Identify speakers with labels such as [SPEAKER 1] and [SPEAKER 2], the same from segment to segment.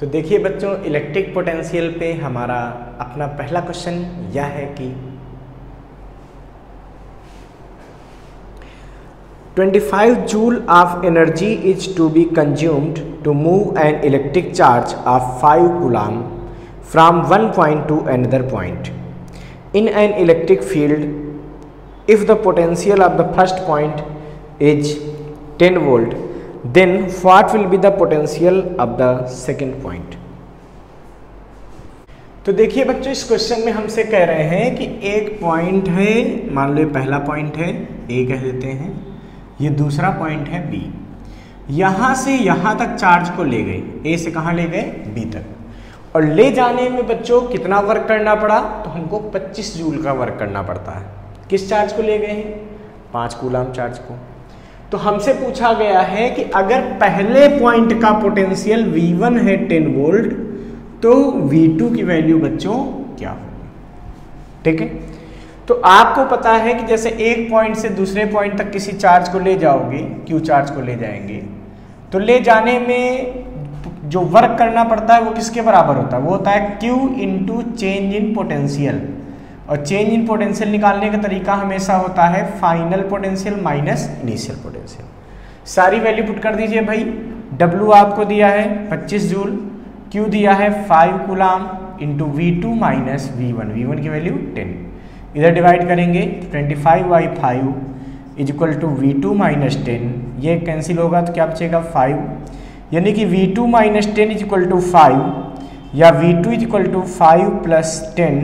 [SPEAKER 1] तो देखिए बच्चों इलेक्ट्रिक पोटेंशियल पे हमारा अपना पहला क्वेश्चन यह है कि 25 joule of energy is to be consumed to move an electric charge of five coulomb from one point to another point in an electric field if the potential of the first point is 10 volt then what will be the potential of the second point? तो देखिए बच्चों, इस question में हमसे कह रहे हैं कि एक पॉइंट है, मान लो पहला पॉइंट है ए कह देते हैं। ये दूसरा पॉइंट है बी यहाँ से यहाँ तक चार्ज को ले गए। ए से कहाँ ले गए? बी तक। और ले जाने में बच्चों कितना वर्क करना पड़ा? तो हमको 25 जूल का वर्क करना पड़ता है। किस चार्ज को ले गए हैं? पाँच कूलाम चार्ज को। तो हमसे पूछा गया है कि अगर पहले पॉइंट का पोटेंशियल V1 है 10 वोल्ट तो V2 की वैल्यू बच्चों क्या होगी? ठीक है? तो आपको पता है कि जैसे एक पॉइंट से दूसरे पॉइंट तक किसी चार्ज को ले जाओगे क्यू चार्ज को ले जाएँगे। तो ले जाने में जो वर्क करना पड़ता है वो किसके बराबर होता है? वो होता है Q into change in potential और चेंज इन पोटेंशियल निकालने का तरीका हमेशा होता है final potential minus initial potential सारी वैल्यू पुट कर दीजिए भाई। डब्लू आपको दिया है 25 जूल। क्यू दिया है 5 coulomb into V two minus V one V one की वैल्यू 10 इधर डिवाइड करेंगे तो twenty five by five is equal to V two minus ten ये कैंसिल होगा तो क्या बचेगा? फाइव यानी कि V two minus ten is equal to five या V two is equal to five plus ten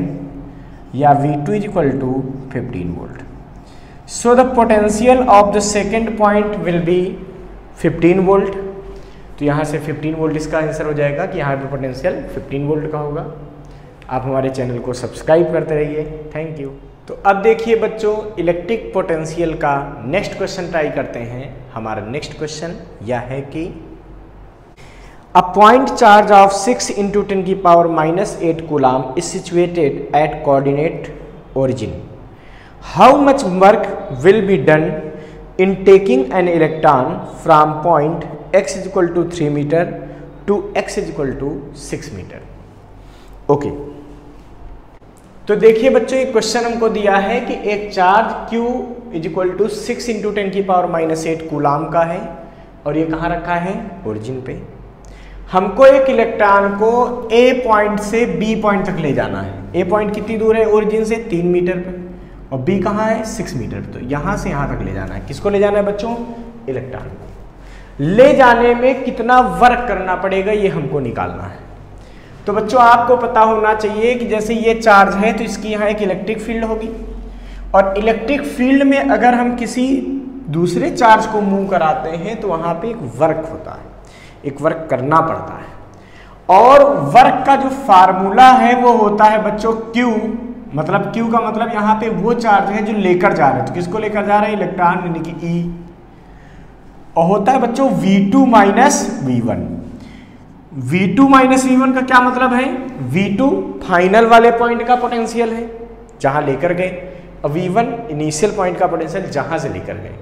[SPEAKER 1] या V two is equal to fifteen volt so the potential of the second point will be fifteen volt तो यहाँ से 15 volt इसका answer हो जाएगा कि यहाँ पे पोटेंशियल 15 वोल्ट का होगा। आप हमारे चैनल को सब्सक्राइब करते रहिए। थैंक यू तो अब देखिए बच्चों इलेक्ट्रिक पोटेंशियल का नेक्स्ट क्वेश्चन ट्राई करते हैं। हमारा नेक्स्ट क्वेश्चन यह है कि a point charge of 6 into ten की power minus eight coulomb is situated at coordinate origin how much work will be done in taking an electron from point x is equal to three metre to x is equal to six metre okay तो देखिए बच्चों, ये question हमको दिया है कि एक charge Q is equal to six into ten की पावर माइनस एट कूलाम का है और ये कहाँ रखा है? ओरिजिन पे। हमको एक इलेक्ट्रॉन को ए पॉइंट से बी पॉइंट तक ले जाना है। ए पॉइंट कितनी दूर है? ओरिजिन से तीन मीटर पे। और बी कहाँ है? सिक्स मीटर पे। तो यहाँ से यहाँ तक ले जाना है। किसको ले जाना है बच्चों? इलेक्ट्रॉन को। ले जाने में कितना वर्क करना पड़ेगा, ये हमको निकालना है। तो बच्चों, आपको पता होना चाहिए कि जैसे ये चार्ज है तो इसकी यहाँ एक इलेक्ट्रिक फ़ील्ड होगी। और इलेक्ट्रिक फ़ील्ड में अगर हम किसी दूसरे चार्ज को मूव कराते हैं तो वहाँ पे एक वर्क होता है। एक वर्क करना पड़ता है। और वर्क का जो फार्मूला है वो होता है बच्चों क्यू मतलब क्यू का मतलब यहाँ पे वो चार्ज है जो लेकर जा रहे हैं। तो किसको लेकर जा रहे हैं? इलेक्ट्रॉन, यानी कि ई और होता है बच्चों V2 two minus V one V two minus V one का क्या मतलब है? V2 फाइनल वाले पॉइंट का पोटेंशियल है, जहाँ लेकर गए। और वी वन इनिशियल पॉइंट का पोटेंशियल जहाँ से लेकर गए।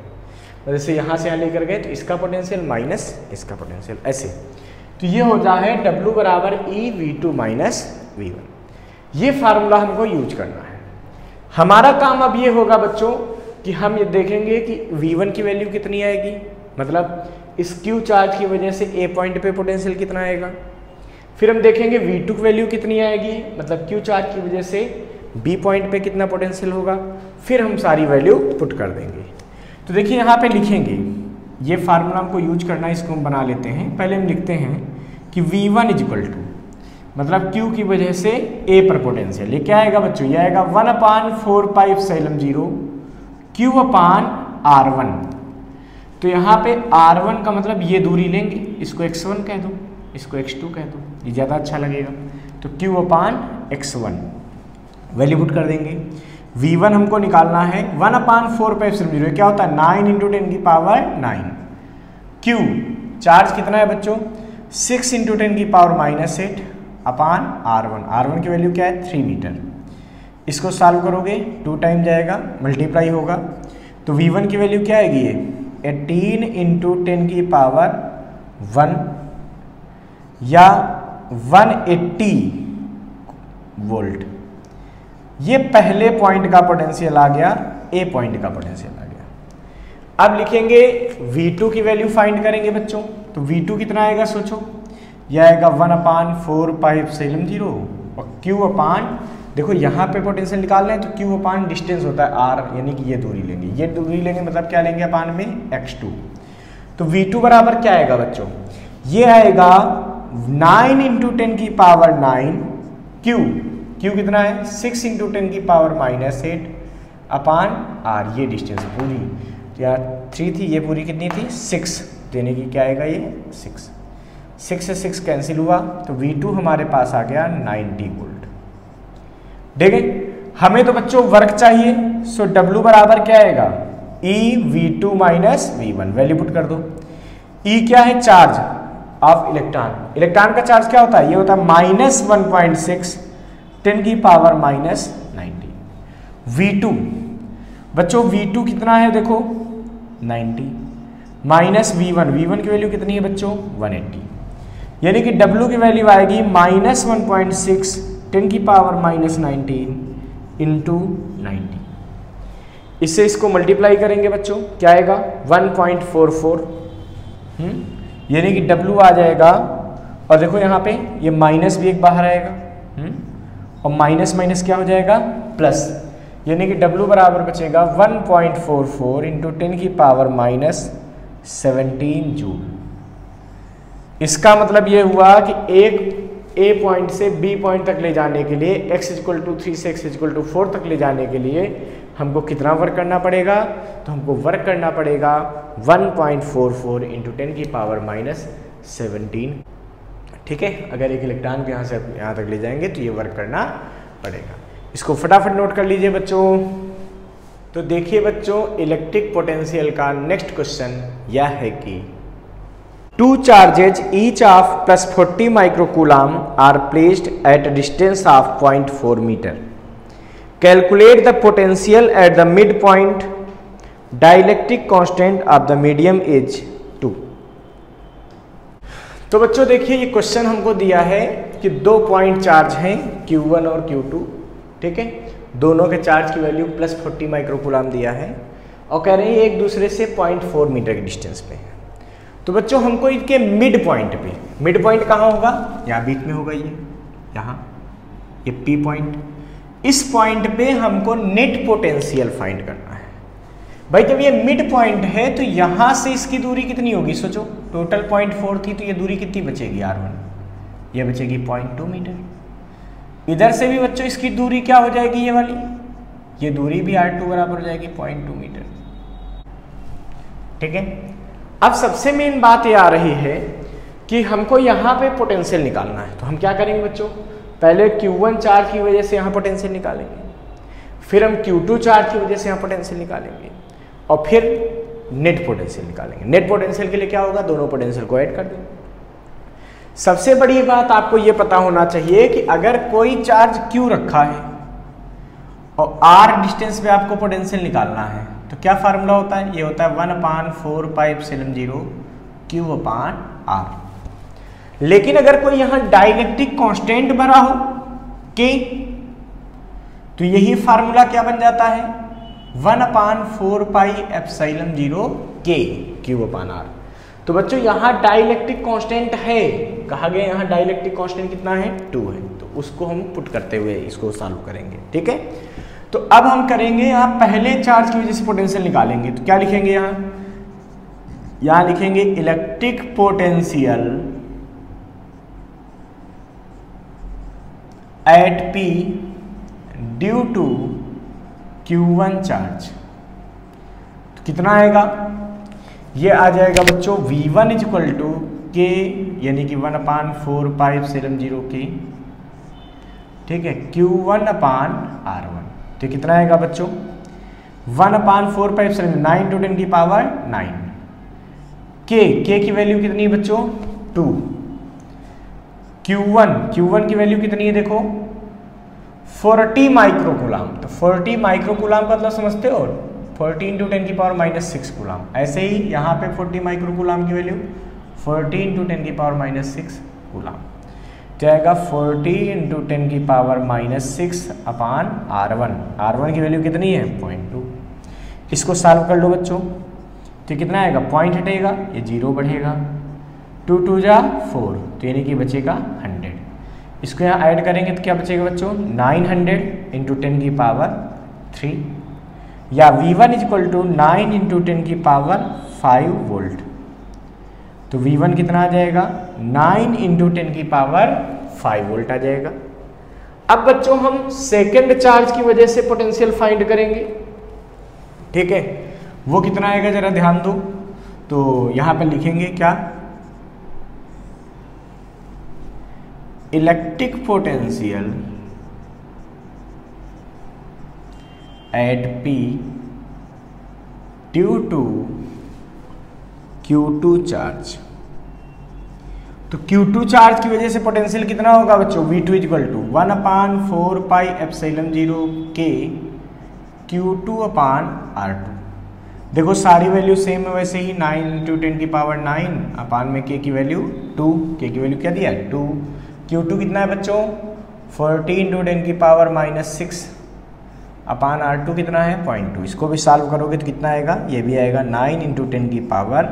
[SPEAKER 1] जैसे यहाँ से यहाँ लेकर गए तो इसका पोटेंशियल माइनस इसका पोटेंशियल ऐसे। तो ये हो जाए है W बराबर E V two minus V one ये फार्मूला हमको यूज़ करना है। हमारा काम अब ये होगा बच्चों कि हम ये देखेंगे कि V1 की वैल्यू कितनी आएगी। मतलब इस Q चार्ज की वजह से A पॉइंट पे पोटेंशियल कितना आएगा। फिर हम देखेंगे V2 की वैल्यू कितनी आएगी। मतलब Q चार्ज की वजह से B पॉइंट पे कितना पोटेंशियल होगा। फिर हम सारी वैल्यू पुट कर देंगे। तो देखिए यहाँ पे लिखेंगे, ये फार्मूला हमको यूज़ करना है, इसको हम बना लेते हैं। पहले हम लिखते हैं कि V1 one is equal to मतलब Q की वजह से A पर पोटेंशियल ये क्या आएगा बच्चों? ये आएगा one upon four pi epsilon zero Q upon R one तो यहाँ पे R1 का मतलब ये दूरी लेंगे। इसको x1 कह दो, इसको x2 कह दो। ये ज़्यादा अच्छा लगेगा। तो Q upon X one value put कर देंगे। V1 हमको निकालना है। One upon four pi epsilon zero क्या होता है? नाइन इंटू टेन की पावर नाइन Q चार्ज कितना है बच्चों? सिक्स इंटू टेन की power minus eight upon R one R one की वैल्यू क्या है? थ्री मीटर इसको सॉल्व करोगे? टू टाइम जाएगा। मल्टीप्लाई होगा। तो V1 की वैल्यू क्या आएगी ये? एटीन इंटू टेन की पावर वन या 180 वोल्ट ये पहले पॉइंट का पोटेंशियल आ गया ए पॉइंट का पोटेंशियल आ गया। अब लिखेंगे V2 की वैल्यू फाइंड करेंगे बच्चों। तो V2 कितना आएगा सोचो? यह आएगा one upon four pi epsilon zero और Q अपान देखो यहाँ पे पोटेंशियल निकाल रहे हैं तो Q अपान डिस्टेंस होता है R, यानी कि ये दूरी लेंगे। ये दूरी लेंगे मतलब क्या लेंगे अपान में? X2 तो V2 बराबर क्या आएगा बच्चों? ये आएगा 9 इंटू टेन की पावर 9 Q Q कितना है? 6 इंटू टेन की power minus eight upon R ये डिस्टेंस पूरी। तो यार थ्री थी, ये पूरी कितनी थी? सिक्स देने की क्या आएगा ये? सिक्स सिक्स से सिक्स कैंसिल हुआ तो वी टू हमारे पास आ गया 90 वोल्ट है हमें तो बच्चों वर्क चाहिए सो W बराबर क्या आएगा? E V two minus V one value put कर दो। ई क्या है? चार्ज ऑफ़ इलेक्ट्रॉन इलेक्ट्रॉन का चार्ज क्या होता है? ये होता है minus one point six ten की power minus nineteen. V two बच्चों वी टू कितना है देखो? Ninety. Minus V one V one की वैल्यू कितनी है बच्चों? वन एट्टी यानी कि W की वैल्यू आएगी minus one point six, ten की पावर माइनस नाइनटीन इंटू इससे इसको मल्टीप्लाई करेंगे बच्चों, क्या आएगा? One point four four. यानी कि W आ जाएगा, और देखो यहाँ पे ये माइनस भी एक बाहर आएगा। हुँ? और माइनस माइनस क्या हो जाएगा? प्लस। यानी कि W बराबर बचेगा 1.44 point four four into ten की पावर माइनस सेवनटीन जूल। इसका मतलब ये हुआ कि एक ए पॉइंट से बी पॉइंट तक ले जाने के लिए, x is equal to three से X is equal to four तक ले जाने के लिए हमको कितना वर्क करना पड़ेगा? तो हमको वर्क करना पड़ेगा 1.44 point four four into ten की पावर माइनस सेवनटीन। ठीक है? अगर एक इलेक्ट्रॉन यहाँ से यहाँ तक ले जाएँगे तो ये वर्क करना पड़ेगा। इसको फटाफट नोट कर लीजिए बच्चों। तो देखिए बच्चों इलेक्ट्रिक पोटेंशियल का नेक्स्ट क्वेश्चन यह है कि two charges each of plus forty microcoulomb are placed at distance of 0.4 metre calculate the potential at the mid point dielectric constant of the medium is तो बच्चों देखिए, ये क्वेश्चन हमको दिया है कि दो पॉइंट चार्ज हैं Q1 और Q2 ठीक है? दोनों के चार्ज की वैल्यू प्लस 40 माइक्रोकुलाम दिया है और कह रहे हैं एक दूसरे से 0.4 मीटर के डिस्टेंस पे है। तो बच्चों, हमको इनके मिड पॉइंट पे मिड पॉइंट कहाँ होगा? यहाँ बीच में होगा ये, यहाँ, ये पी पॉइंट इस पॉइंट पे हमको नेट पोटेंशियल फाइंड करना भाई, जब ये मिड पॉइंट है तो यहाँ से इसकी दूरी कितनी होगी? सोचो टोटल पॉइंट फोर थी तो ये दूरी कितनी बचेगी आर वन ये बचेगी पॉइंट टू मीटर इधर से भी बच्चों, इसकी दूरी क्या हो जाएगी ये वाली? ये दूरी भी आर टू बराबर हो जाएगी पॉइंट टू मीटर ठीक है? अब सबसे मेन बात ये आ रही है कि हमको यहाँ पे पोटेंशियल निकालना है। तो हम क्या करेंगे बच्चों? पहले Q1 चार्ज की वजह से यहाँ पोटेंशियल निकालेंगे। फिर हम Q2 चार्ज की वजह से यहाँ पोटेंशियल निकालेंगे। और फिर नेट पोटेंशियल निकालेंगे। नेट पोटेंशियल के लिए क्या होगा? दोनों पोटेंशियल को ऐड कर देंगे। सबसे बड़ी बात आपको ये पता होना चाहिए कि अगर कोई चार्ज Q रखा है और R डिस्टेंस पे आपको पोटेंशियल निकालना है तो क्या फार्मूला होता है? ये होता है one upon four pi epsilon zero Q upon R लेकिन अगर कोई यहाँ डायलेक्ट्रिक कांस्टेंट भरा हो के तो यही फार्मूला क्या बन जाता है? One upon four pi epsilon zero K Q upon R तो बच्चों, यहाँ डाइलेक्ट्रिक कांस्टेंट है। कहा गया यहाँ डाइलेक्ट्रिक कांस्टेंट कितना है? टू है। तो उसको हम पुट करते हुए इसको सॉल्व करेंगे। ठीक है? तो अब हम करेंगे यहाँ पहले चार्ज की वजह से पोटेंशियल निकालेंगे। तो क्या लिखेंगे यहाँ? यहाँ लिखेंगे electric potential at P due to Q one charge तो कितना आएगा? ये आ जाएगा बच्चों V1 one is equal to के यानी कि one upon four pi epsilon zero K ठीक है? Q1 अपान आर वन तो कितना आएगा बच्चों? One upon four pi epsilon nine into ten की पावर नाइन के के की वैल्यू कितनी है बच्चों? Two Q one Q one की वैल्यू कितनी है देखो? Forty microcoulomb. तो फोर्टी माइक्रोकुलाम का मतलब समझते हो? फोर्टीन टू टेन की पावर माइनस सिक्स कुलाम। ऐसे ही यहाँ पे फोर्टी माइक्रोकुलाम की वैल्यू, फोर्टीन टू टेन की पावर माइनस सिक्स कुलाम। जाएगा फोर्टी इंटू टेन की power minus six upon R one. R one की वैल्यू कितनी है? Point two. इसको सॉल्व कर लो बच्चों। तो कितना आएगा? पॉइंट हटेगा, ये ज़ीरो बढ़ेगा। टू टू जा फोर। तो यानी कि बचेगा इसको यहाँ ऐड करेंगे तो क्या बचेगा बच्चों? नाइन हंड्रेड इंटू टेन की पावर थ्री या V1 one is equal to nine into ten की पावर फाइव वोल्ट तो V1 कितना आ जाएगा? नाइन इंटू टेन की पावर फाइव वोल्ट आ जाएगा। अब बच्चों हम सेकेंड चार्ज की वजह से पोटेंशियल फाइंड करेंगे। ठीक है? वो कितना आएगा जरा ध्यान दो। तो यहाँ पर लिखेंगे क्या? Electric potential at P due to Q2 charge तो Q2 चार्ज की वजह से पोटेंशियल कितना होगा बच्चों? V2 two is equal to one upon four pi epsilon zero K Q2 upon are two देखो, सारी वैल्यू सेम है वैसे ही नाइन इंटू टेन की पावर नाइन अपान में के की वैल्यू टू के की वैल्यू क्या दिया? टू क्यू टू कितना है बच्चों? फोर्टी इंटू टेन की power minus six upon R two कितना है? पॉइंट टू इसको भी सॉल्व करोगे तो कितना आएगा? ये भी आएगा नाइन इंटू टेन की power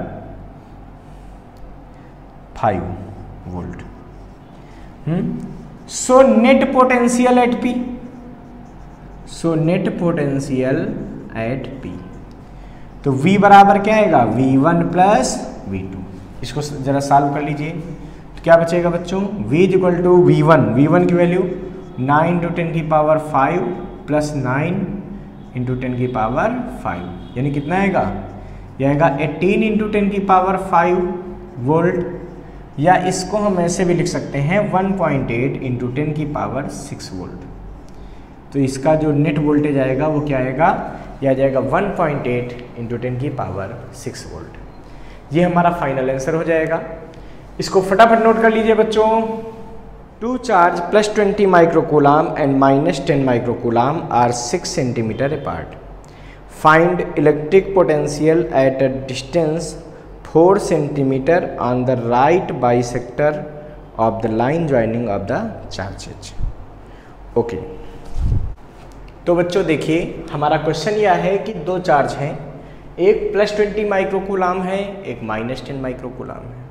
[SPEAKER 1] five volt so net potential at P so net potential at P तो V बराबर क्या आएगा? V1 वन प्लस वी इसको जरा सॉल्व कर लीजिए। क्या बचेगा बच्चों? V is equal to V one V one की वैल्यू नाइन इंटू टेन की power five plus nine into ten की पावर फाइव यानी कितना आएगा? यह आएगा एटीन इंटू टेन की पावर फाइव वोल्ट या इसको हम ऐसे भी लिख सकते हैं one point eight into ten की पावर सिक्स वोल्ट तो इसका जो नेट वोल्टेज आएगा वो क्या आएगा? यह आ जाएगा 1.8 पॉइंट एट इंटू टेन की पावर सिक्स वोल्ट ये हमारा फाइनल आंसर हो जाएगा। इसको फटाफट नोट कर लीजिए बच्चों। Two charge plus twenty microcoulomb and minus ten microcoulomb are six centimetre apart find electric potential at a distance four centimetre on the right bisector of the line joining of the charges okay तो बच्चों देखिए, हमारा question यह है कि दो charge हैं। एक प्लस ट्वेंटी माइक्रोकूलाम है, एक माइनस टेन माइक्रोकूलाम है।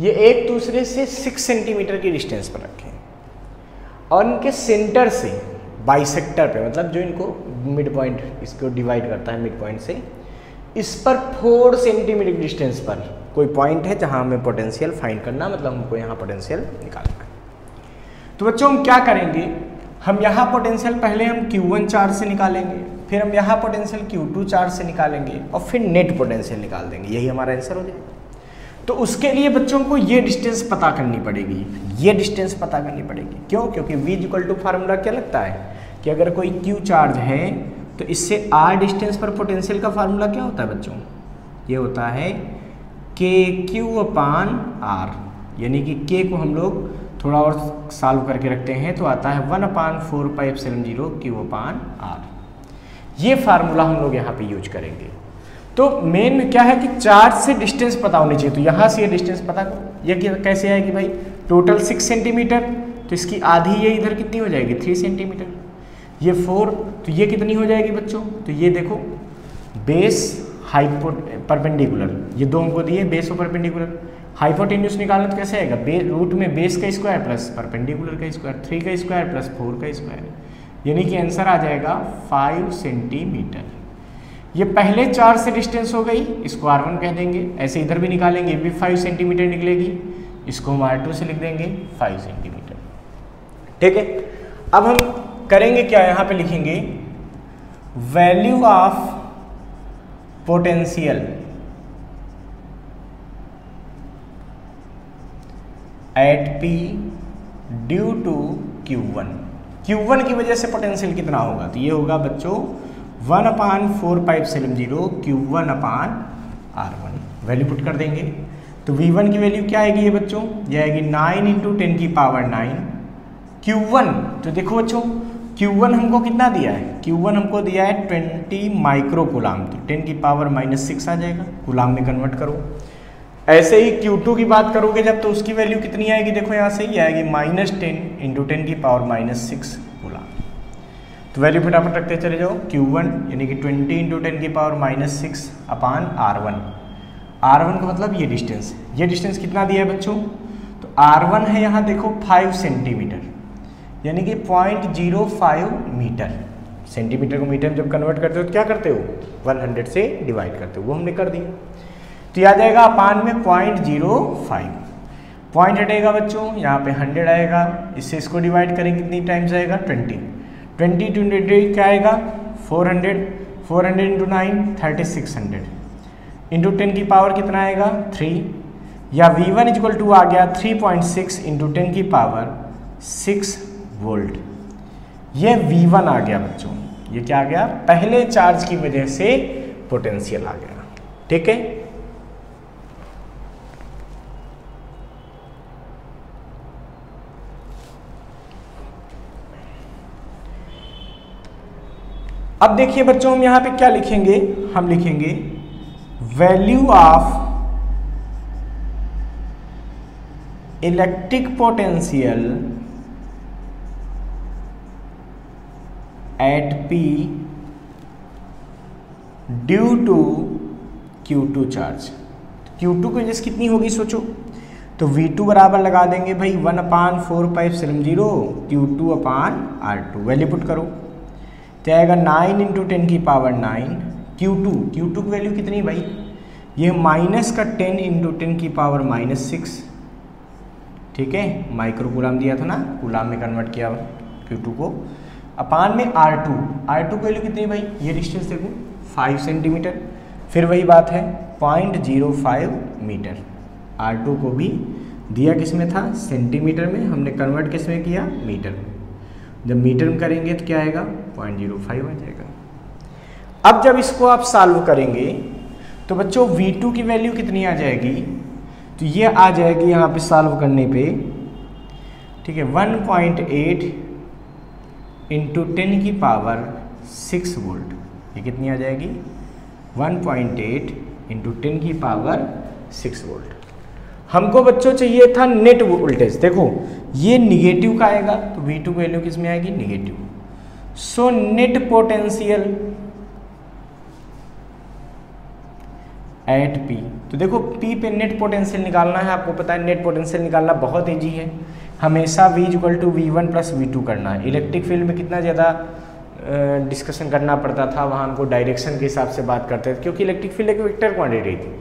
[SPEAKER 1] ये एक दूसरे से सिक्स सेंटीमीटर की डिस्टेंस पर रखें और इनके सेंटर से बाइसेक्टर पे मतलब जो इनको मिड पॉइंट इसको डिवाइड करता है मिड पॉइंट से, इस पर फोर सेंटीमीटर डिस्टेंस पर कोई पॉइंट है जहाँ हमें पोटेंशियल फाइंड करना मतलब हमको यहाँ पोटेंशियल निकालना है। तो बच्चों, हम क्या करेंगे? हम यहाँ पोटेंशियल पहले हम Q1 चार्ज से निकालेंगे, फिर हम यहाँ पोटेंशियल Q2 चार्ज से निकालेंगे, और फिर नेट पोटेंशियल निकाल देंगे। यही हमारा आंसर हो जाएगा। तो उसके लिए बच्चों को ये डिस्टेंस पता करनी पड़ेगी, ये डिस्टेंस पता करनी पड़ेगी। क्यों? क्योंकि V इक्वल टू फार्मूला क्या लगता है? कि अगर कोई क्यू चार्ज है तो इससे आर डिस्टेंस पर पोटेंशियल का फार्मूला क्या होता है बच्चों? ये होता है के क्यू अपान आर यानी कि के को हम लोग थोड़ा और सॉल्व करके रखते हैं तो आता है one upon four pi epsilon zero Q upon R ये फार्मूला हम लोग यहाँ पे यूज़ करेंगे। तो मेन क्या है कि चार्ज से डिस्टेंस पता होनी चाहिए। तो यहाँ से ये डिस्टेंस पता करो। ये कैसे आएगी भाई? टोटल सिक्स सेंटीमीटर तो इसकी आधी ये इधर कितनी हो जाएगी? थ्री सेंटीमीटर ये फोर तो ये कितनी हो जाएगी बच्चों? तो ये देखो बेस हाइपो परपेंडिकुलर ये दो हमको दिए बेस और परपेंडिकुलर हाइपोटेन्यूस निकालना तो कैसे आएगा? बे रूट में बेस का स्क्वायर प्लस परपेंडिकुलर का स्क्वायर थ्री का स्क्वायर प्लस फोर का स्क्वायर यानी कि आंसर आ जाएगा फाइव सेंटीमीटर ये पहले चार से डिस्टेंस हो गई, इसको आर वन कह देंगे। ऐसे इधर भी निकालेंगे ये भी फाइव सेंटीमीटर निकलेगी। इसको हम आर टू से लिख देंगे फाइव सेंटीमीटर ठीक है? अब हम करेंगे क्या? यहाँ पे लिखेंगे value of potential at P due to Q one Q one की वजह से पोटेंशियल कितना होगा? तो ये होगा बच्चों one upon four pi epsilon zero Q one upon R one. Value put कर देंगे। तो वी वन की वैल्यू क्या आएगी ये बच्चों? ये आएगी नाइन इंटू टेन की पावर नाइन। क्यू वन तो देखो बच्चों, क्यू वन हमको कितना दिया है? क्यू वन हमको दिया है ट्वेंटी माइक्रो कुलाम तो टेन की पावर माइनस सिक्स आ जाएगा। कुलाम में कन्वर्ट करो। ऐसे ही क्यू टू की बात करोगे जब तो उसकी वैल्यू कितनी आएगी? देखो यहाँ से ही आएगी माइनस टेन इंटू टेन की पावर माइनस सिक्स। तो वैल्यू फटाफट रखते चले जाओ Q1 यानी कि 20 इंटू टेन की power minus six upon R one R one का मतलब ये डिस्टेंस ये डिस्टेंस कितना दिया है बच्चों? तो आर वन है यहाँ देखो फाइव सेंटीमीटर यानी कि point zero five metre centimetre को मीटर में जब कन्वर्ट करते हो तो क्या करते हो? 100 से डिवाइड करते हो, वो हमने कर दिया. तो यह आ जाएगा अपान में पॉइंट ज़ीरो फाइव पॉइंट हटेगा बच्चों, यहाँ पे 100 आएगा, इससे इसको डिवाइड करें कितनी टाइम्स आएगा? 20 20 ट्वेंटी क्या आएगा? 400 400 hundred into nine thirty six hundred into ten की पावर कितना आएगा? थ्री या वी वन इजक्वल टू आ गया 3.6 पॉइंट सिक्स इंटू टेन की पावर सिक्स वोल्ट ये वी वन आ गया बच्चों। ये क्या आ गया? पहले चार्ज की वजह से पोटेंशियल आ गया। ठीक है? अब देखिए बच्चों, हम यहाँ पे क्या लिखेंगे? हम लिखेंगे value of electric potential at P due to Q two charge Q two की कितनी होगी सोचो? तो V2 बराबर लगा देंगे भाई one upon four five seven zero Q two upon R two value put करो। आएगा नाइन इंटू टेन की power nine Q two Q two की वैल्यू कितनी भाई? ये माइनस का टेन इंटू टेन की पावर माइनस सिक्स ठीक है? माइक्रो गुलाम दिया था ना? गुलाम में कन्वर्ट किया क्यू टू को। अपान में आर टू आर टू की वैल्यू कितनी भाई? ये डिस्टेंस देखो फाइव सेंटीमीटर फिर वही बात है point zero five metre R two को भी दिया किसमें था? सेंटीमीटर में, हमने कन्वर्ट किसमें किया? मीटर में। जब मीटर में करेंगे तो क्या आएगा? पॉइंट ज़ीरो फाइव आ जाएगा। अब जब इसको आप सॉल्व करेंगे तो बच्चों V2 की वैल्यू कितनी आ जाएगी? तो ये आ जाएगी यहाँ पे सॉल्व करने पे, ठीक है 1.8 इंटू टेन की पावर सिक्स वोल्ट। ये कितनी आ जाएगी? 1.8 पॉइंट एट इंटू टेन की पावर सिक्स वोल्ट। हमको बच्चों चाहिए था नेट वोल्टेज। देखो, ये निगेटिव का आएगा तो V2 टू वैल्यू किसमें आएगी? Negative so net potential at P तो देखो पी पे नेट पोटेंशियल निकालना है, आपको पता है नेट पोटेंशियल निकालना बहुत ईजी है। हमेशा V equal to V one plus V two करना है। इलेक्ट्रिक फ़ील्ड में कितना ज़्यादा डिस्कशन करना पड़ता था, वहाँ हमको डायरेक्शन के हिसाब से बात करते थे, क्योंकि इलेक्ट्रिक फ़ील्ड एक वेक्टर क्वांटिटी थी।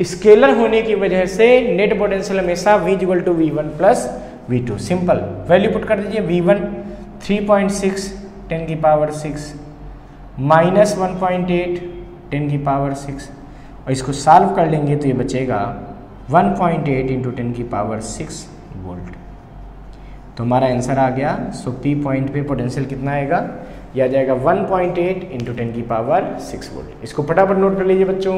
[SPEAKER 1] स्केलर होने की वजह से नेट पोटेंशियल हमेशा V equal to V one plus V two simple value put कर दीजिए V one three point six ten की power six minus one point eight ten की पावर सिक्स और इसको सॉल्व कर लेंगे तो ये बचेगा one point eight into ten की पावर सिक्स वोल्ट तो हमारा आंसर आ गया. सो पी पॉइंट पे पोटेंशियल कितना आएगा? यह आ जाएगा 1.8 पॉइंट एट इंटू टेन की पावर सिक्स वोल्ट इसको फटाफट नोट कर लीजिए बच्चों.